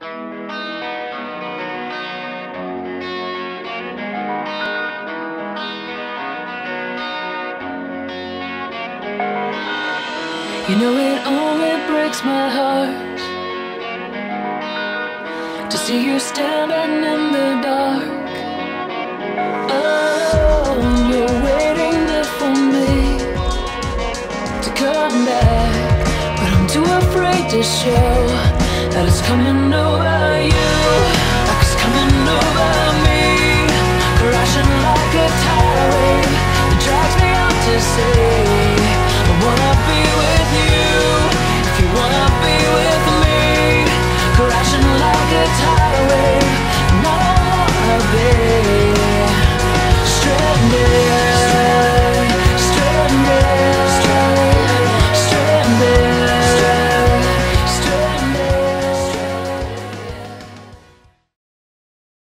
You know it only breaks my heart to see you standing in the dark. Oh, you're waiting there for me to come back, too afraid to show that it's coming over you, like it's coming over me, crashing like a tidal wave that drags me out to sea. I wanna be with you. If you wanna be with me, crashing like a tidal.